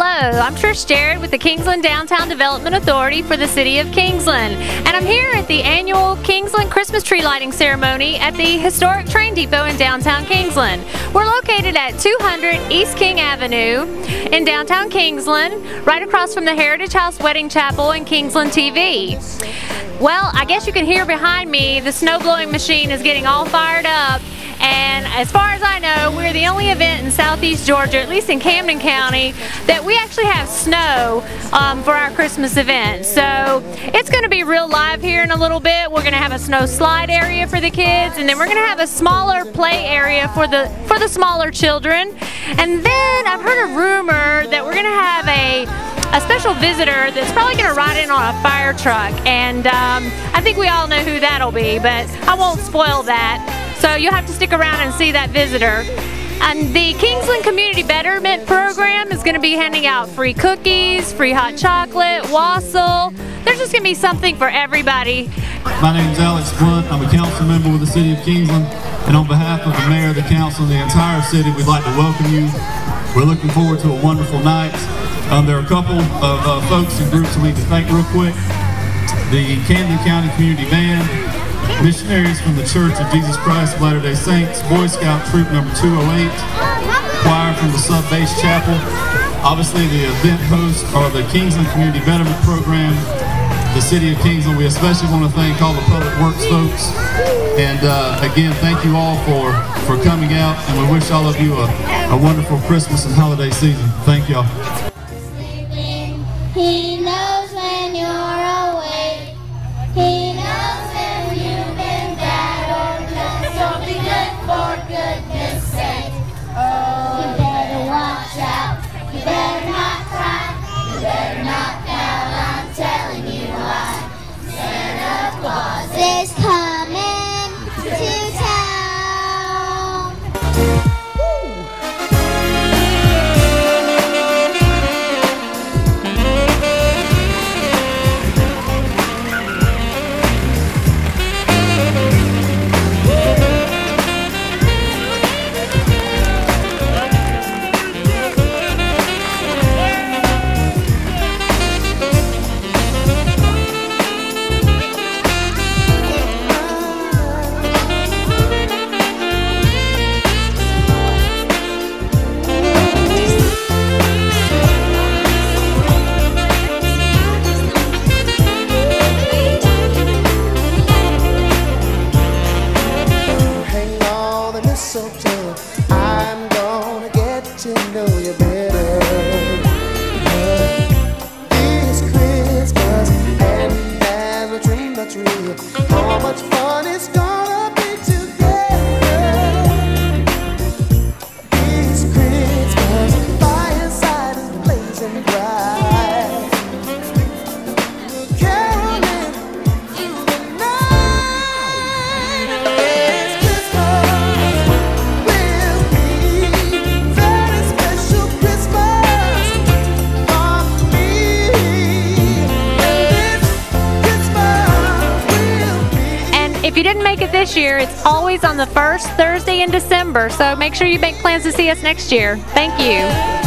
Hello, I'm Trish Jarrett with the Kingsland Downtown Development Authority for the City of Kingsland, and I'm here at the annual Kingsland Christmas tree lighting ceremony at the historic train depot in downtown Kingsland. We're located at 200 East King Avenue in downtown Kingsland, right across from the Heritage House Wedding Chapel and Kingsland TV. Well, I guess you can hear behind me the snow blowing machine is getting all fired up and as far as I know, we're the only event in southeast Georgia, at least in Camden County, that we actually have snow um, for our Christmas event. So it's going to be real live here in a little bit. We're going to have a snow slide area for the kids, and then we're going to have a smaller play area for the for the smaller children. And then I've heard a rumor that we're going to have a a special visitor that's probably going to ride in on a fire truck. And um, I think we all know who that'll be, but I won't spoil that. So you'll have to stick around and see that visitor. And the Kingsland Community Betterment Program is going to be handing out free cookies, free hot chocolate, wassail. There's just going to be something for everybody. My name is Alex Blunt. I'm a council member with the City of Kingsland. And on behalf of the mayor, the council, and the entire city, we'd like to welcome you. We're looking forward to a wonderful night. Um, there are a couple of uh, folks and groups we need to thank real quick. The Camden County Community Band, missionaries from the Church of Jesus Christ of Latter-day Saints, Boy Scout Troop number 208, choir from the Sub Base Chapel. Obviously, the event hosts are the Kingsland Community Betterment Program, the City of Kingsland. We especially want to thank all the Public Works folks. And uh, again, thank you all for, for coming out, and we wish all of you a, a wonderful Christmas and holiday season. Thank y'all. How much fun it's gonna this year, it's always on the first Thursday in December. So make sure you make plans to see us next year. Thank you.